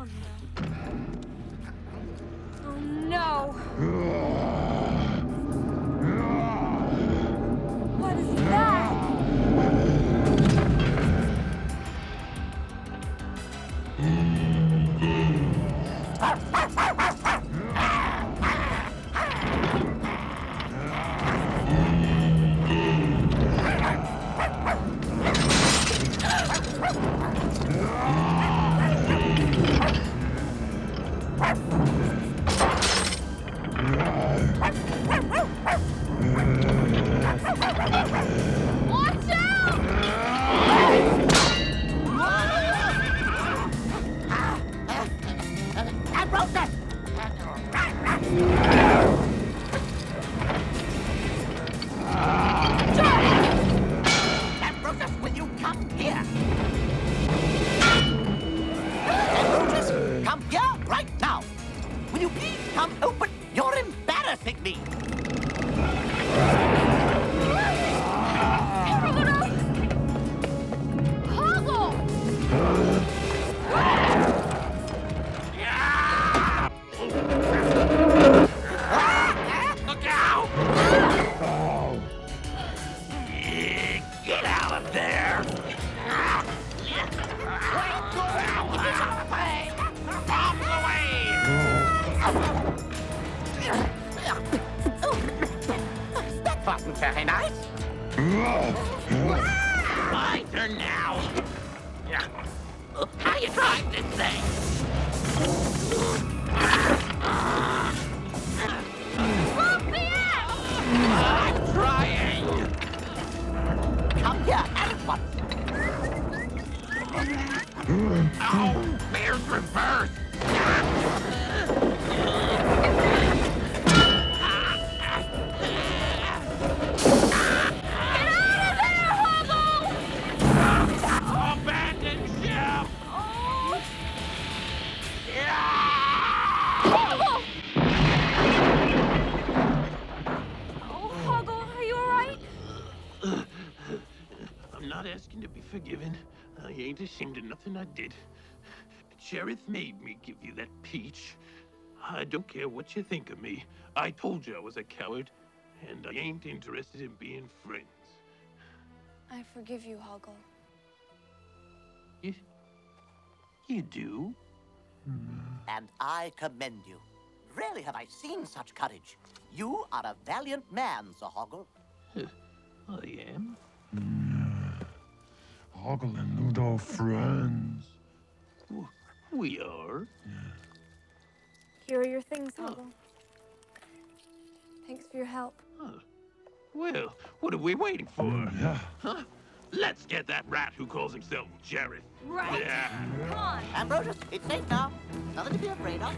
Oh no! Here? Come here right now. Will you please come open? You're embarrassing me. That wasn't very nice. My turn now. How you trying this thing? I'm trying. Come here at once. Oh, bear's reverse. To be forgiven. I ain't ashamed of nothing I did. Jareth made me give you that peach. I don't care what you think of me. I told you I was a coward, and I ain't interested in being friends. I forgive you, Hoggle. You, you do? Hmm. And I commend you. Rarely have I seen such courage. You are a valiant man, Sir Hoggle. I am. Hmm. Hoggle and Ludo friends. We are. Here are your things, oh. Hoggle. Thanks for your help. Well, what are we waiting for? Yeah. Huh? Let's get that rat who calls himself Jareth. Right. Yeah. Come on. Ambrosius, it's safe now. Nothing to be afraid of.